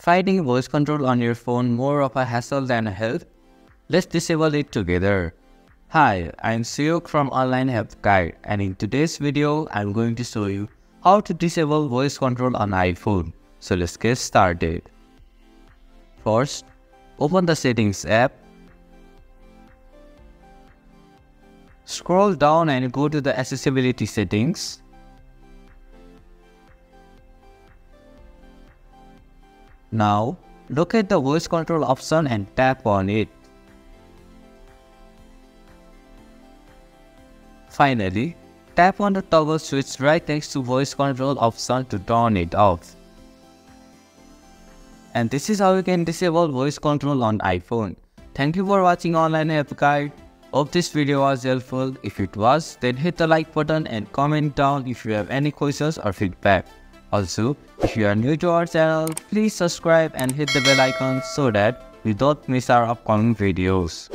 Finding voice control on your phone more of a hassle than a help? Let's disable it together. Hi, I'm Suyuk from Online Help Guide and in today's video, I'm going to show you how to disable voice control on iPhone. So let's get started. First, open the Settings app. Scroll down and go to the Accessibility settings. Now, look at the voice control option and tap on it. Finally, tap on the toggle switch right next to voice control option to turn it off. And this is how you can disable voice control on iPhone. Thank you for watching online help guide. Hope this video was helpful. If it was, then hit the like button and comment down if you have any questions or feedback. Also, if you are new to our channel, please subscribe and hit the bell icon so that you don't miss our upcoming videos.